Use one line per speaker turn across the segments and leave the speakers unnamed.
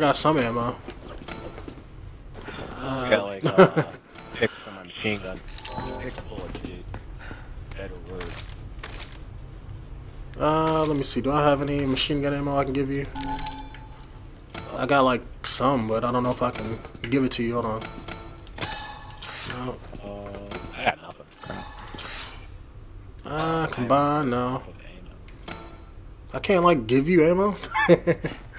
I got some ammo.
I got like uh, picks from my machine gun. Pick bullets, dude. That'll work.
Uh, let me see. Do I have any machine gun ammo I can give you? I got like some, but I don't know if I can give it to you. Hold on. No.
Uh, I got nothing. Crap.
Uh, combine, no. I can't like give you ammo.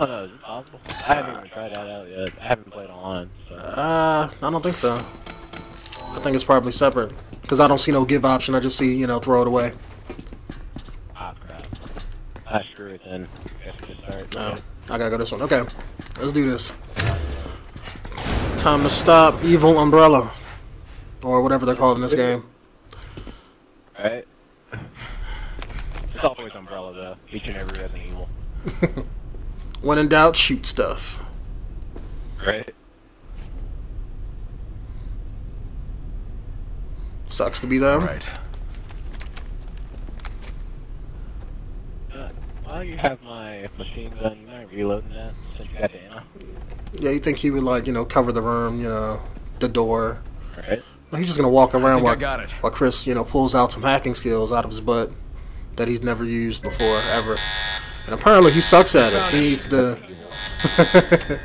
Oh no, is it possible? I haven't even tried that out yet. I haven't played online, so.
uh, I don't think so. I think it's probably separate because I don't see no give option. I just see you know throw it away.
Ah, crap. Ah, screw it then. We.
No, I gotta go this one. Okay, let's do this. Time to stop Evil Umbrella, or whatever they're called in this game.
Alright? It's always Umbrella, though. Each and every Resident Evil.
When in doubt, shoot stuff.
Right?
Sucks to be them.
Right.
Uh, while you have my machine gun, you mind reloading that since you got the ammo?
Yeah, you think he would like you know cover the room, you know, the door.
Alright?
He's just gonna walk around while,
got it.
while Chris, you know, pulls out some hacking skills out of his butt that he's never used before ever. And apparently he sucks at it. He needs to.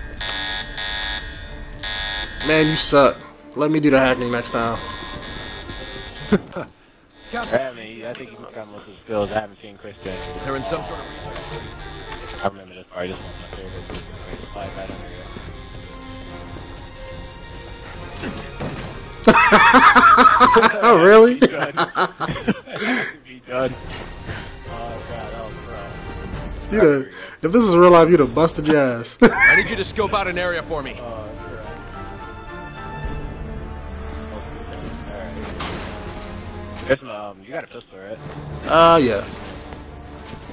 Man, you suck. Let me do the hacking next time.
I mean, I think you got most of the skills. I haven't seen Chris yet.
They're in some sort of research.
I remember this part. This one's my favorite. This is supply right under here.
Oh, really?
Be done. be done. Rough.
You'd have, if this was real life, you'd have busted your ass.
I need you to scope out an area for me.
Oh crap. Alright. Um, you got a pistol, right?
uh, yeah.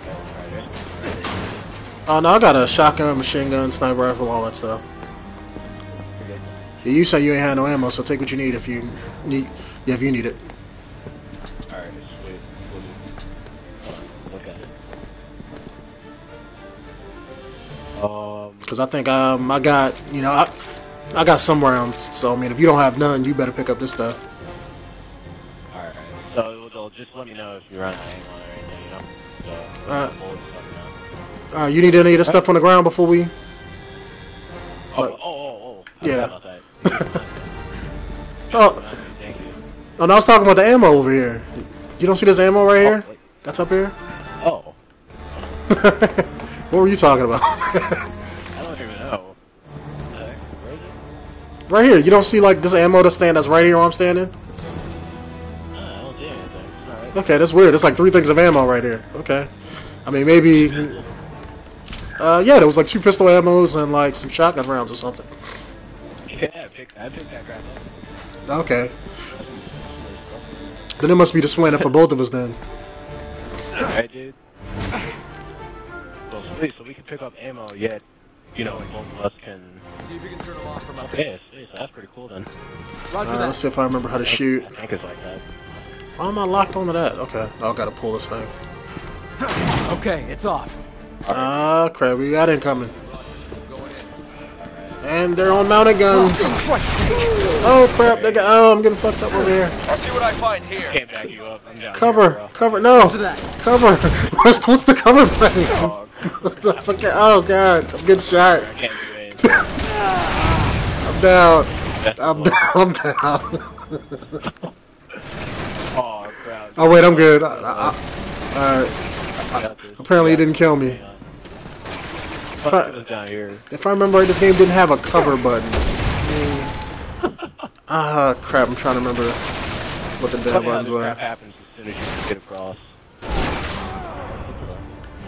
Alright, there's-
Oh, no, I got a shotgun, machine gun, sniper rifle, all that stuff. Yeah, you say you ain't had no ammo, so take what you need if you need. Yeah, if you need it. Because I think um, I got, you know, I, I got some rounds. So, I mean, if you don't have none, you better pick up this stuff.
alright. So, they'll just let me know if you run out of ammo or anything, you know? So,
Alright.
bullets, let me know.
Uh, you need any of this stuff on the ground before we.
Oh, oh, oh, oh.
Yeah. Oh,
Thank you.
oh, no, I was talking about the ammo over here. You don't see this ammo right here?
Oh.
That's up here?
Oh,
what were you talking about? right here. You don't see, like, this ammo to stand that's right here where I'm standing?
I don't see anything. Alright.
Okay, that's weird. There's like three things of ammo right here. Okay. I mean, maybe. Uh, yeah, there was like two pistol ammos and like some shotgun rounds or something.
Yeah, I picked, I picked that crap up.
Okay. Then it must be the swing for both of us then.
Alright, dude. Well, sweet, so we can pick up ammo, yet, you know, like both of us can...
See if you can turn them off from up
Okay, sweet, so that's pretty cool then.
Roger
Uh,
that.
let's see if I remember how to shoot.
I think it's like that.
Why am I locked onto that? Okay. Oh, I gotta pull this thing.
Okay, it's off.
Ah, crap. We got incoming.
Going.
And they're on mounted guns.
Christ's sake.
Oh, crap. They got. Oh, I'm getting fucked up over here.
I'll see what I find here.
Can't back you up, I'm down
Cover.
here.
Cover. No.
To that.
Cover. What's, what's the cover button?
Oh,
the fucking. Oh, God. I'm getting shot.
I can't
I'm down. I'm down. I'm down.
Oh.
Oh wait, I'm good. I, I, Alright.
I.
Apparently, he didn't kill me.
Fuck down here.
If I remember right, this game didn't have a cover button. Ah, crap. I'm trying to remember what the
how
buttons were.
happens as soon as you get across.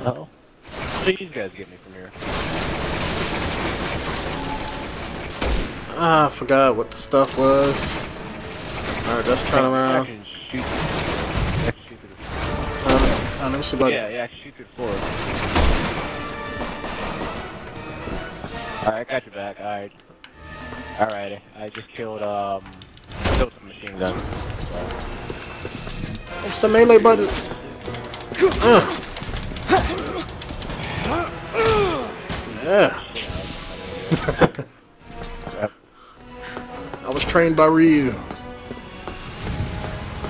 Oh. These guys get me from here?
Ah, I forgot what the stuff was. Alright, let's turn around.
can. I can shoot
Um, let me see about
Yeah, yeah, shoot through the floor. Alright, I got your back, alright. Alright, I just killed, um, killed some machine gun.
It's the melee button? Uh. Yeah. I was trained by Ryu.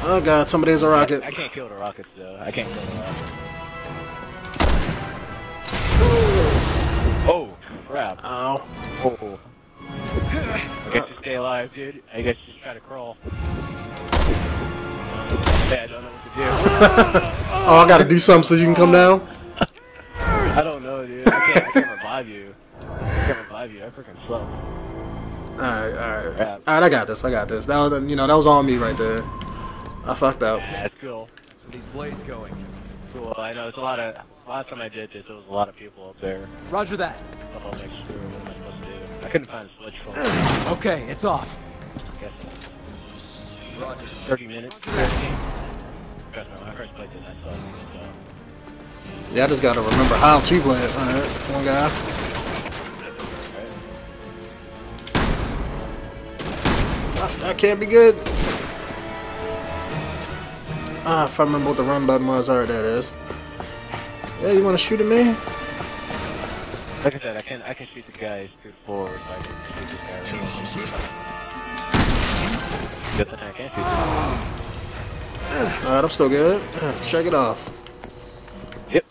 Oh god, somebody has a rocket.
I can't kill the rockets though. I can't kill the rockets. Oh crap!
Ow.
Oh. I guess you stay alive, dude. I guess you just try to crawl. Yeah, I don't know what to do.
Oh, I gotta do something so you can come down?
I don't know, dude. I can't, I can't revive you. I can't you. I'm freaking slow.
Alright, alright.
Yeah.
Alright, I got this, I got this. That was, you know, that was all me right there. I fucked up.
Yeah, that's cool.
These blades going?
Cool. I know it's a lot of. Last time I did this, there was a lot of people up there.
Roger that.
Oh, make sure what am I supposed to do? I couldn't find a switch for it.
Okay, it's off.
I guess
Roger.
30 minutes. 15. Trust me, when I first played this, I sucked. So.
Yeah, I just gotta remember how to play it. Alright, one guy. That can't be good. Ah, if I remember what the run button was, alright, there it is. Yeah, you wanna shoot at me?
Like I said, I can I can shoot the guys through the floor, so I can shoot this guy. Right Guess I can't shoot.
Alright, I'm still good. Ah, Check it off.
Yep.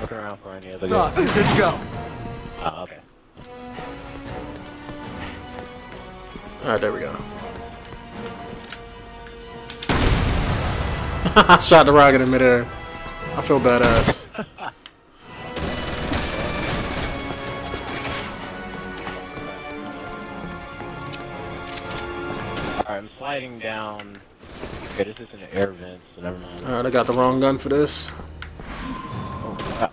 Looking around for any other
It's off.
guys.
You're good to go.
Oh, okay.
Alright, there we go. I shot the rocket in midair. I feel badass.
Alright, I'm sliding down. Okay, this isn't an air vent, so never mind.
Alright, I got the wrong gun for this.
Oh,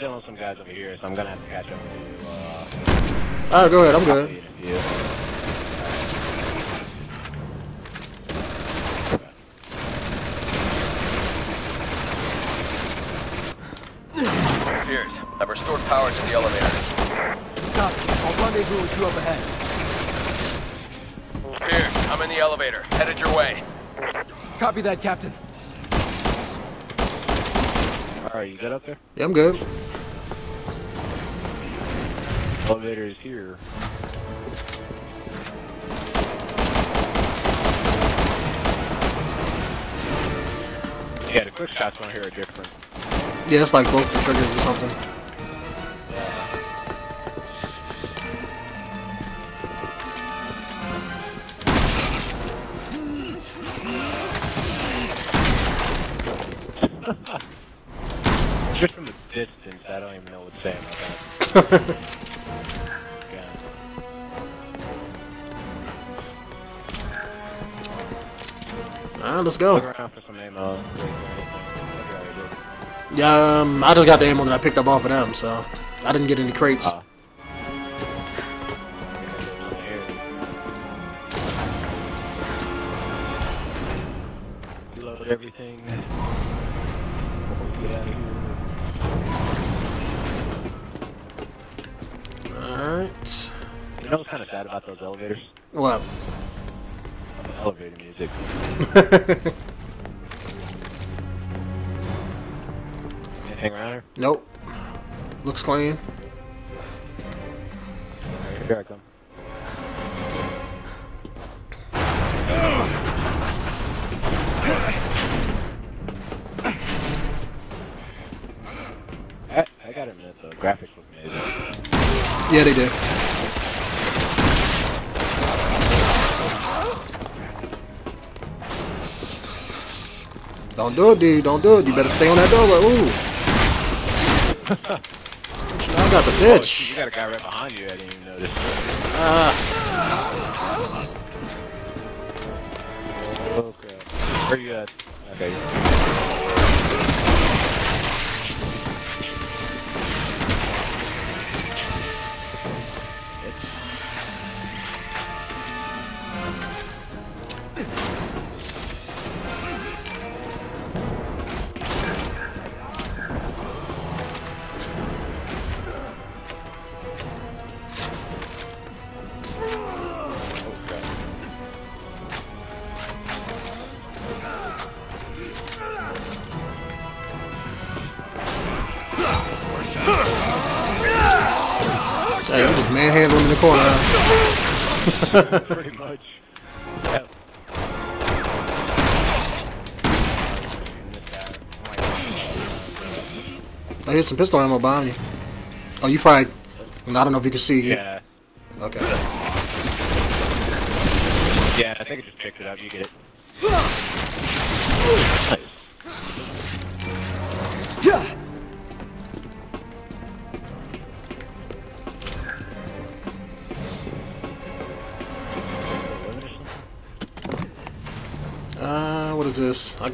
dealing with some guys over here, so I'm gonna have to catch up with you. Uh,
Alright, go ahead, I'm good.
in.
Piers, I've restored power to the elevator.
Copy. I'll rendezvous with you up ahead.
Piers, I'm in the elevator. Headed your way.
Copy that, Captain.
Alright, you good up there?
Yeah, I'm good.
Elevator is here. Yeah, the quick shots on here are different.
Yeah, it's like both the triggers or something.
Just from the distance, I don't even know what to say about that. what I did.
Yeah, um, I just got the ammo that I picked up off of them, so I didn't get any crates.
Ah. Load everything. Get out of here.
Alright.
You know what's kind of sad about those elevators?
What?
Elevator music. Anything around here?
nope. Looks clean.
Alright, here I come. I, I gotta admit, the graphics look amazing.
Yeah, they did. Don't do it, dude. Don't do it. You better stay on that door. Ooh. I got the
Oh,
bitch.
shoot, you got a guy right behind you. I didn't even notice.
Ah.
Okay. Where you at? Okay.
Hey, you just manhandle him in the corner. huh?
Pretty much. Yep.
Oh, here's some pistol ammo behind you. Oh, you probably. I don't know if you can see.
Yeah.
Okay.
Yeah, I think I just picked it up. You get it. Nice.
Yeah.
Is this? I got.